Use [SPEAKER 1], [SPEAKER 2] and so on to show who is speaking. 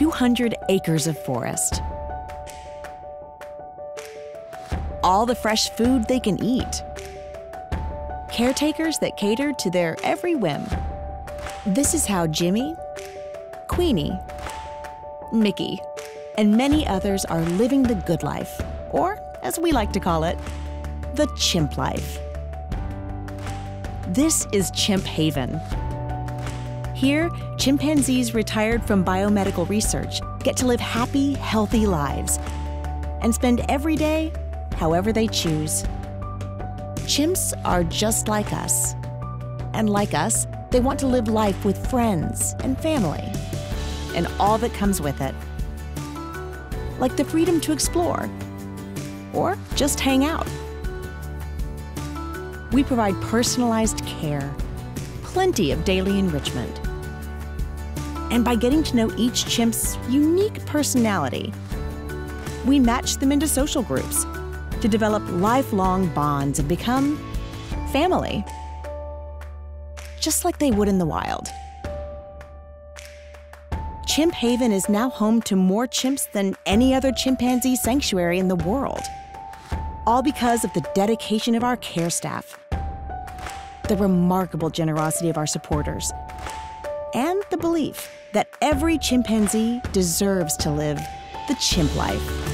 [SPEAKER 1] 200 acres of forest. All the fresh food they can eat. Caretakers that cater to their every whim. This is how Jimmy, Queenie, Mickey, and many others are living the good life, or as we like to call it, the chimp life. This is Chimp Haven. Here, chimpanzees retired from biomedical research get to live happy, healthy lives and spend every day however they choose. Chimps are just like us. And like us, they want to live life with friends and family and all that comes with it. Like the freedom to explore or just hang out. We provide personalized care, plenty of daily enrichment. And by getting to know each chimp's unique personality, we match them into social groups to develop lifelong bonds and become family, just like they would in the wild. Chimp Haven is now home to more chimps than any other chimpanzee sanctuary in the world, all because of the dedication of our care staff, the remarkable generosity of our supporters, and the belief that every chimpanzee deserves to live the chimp life.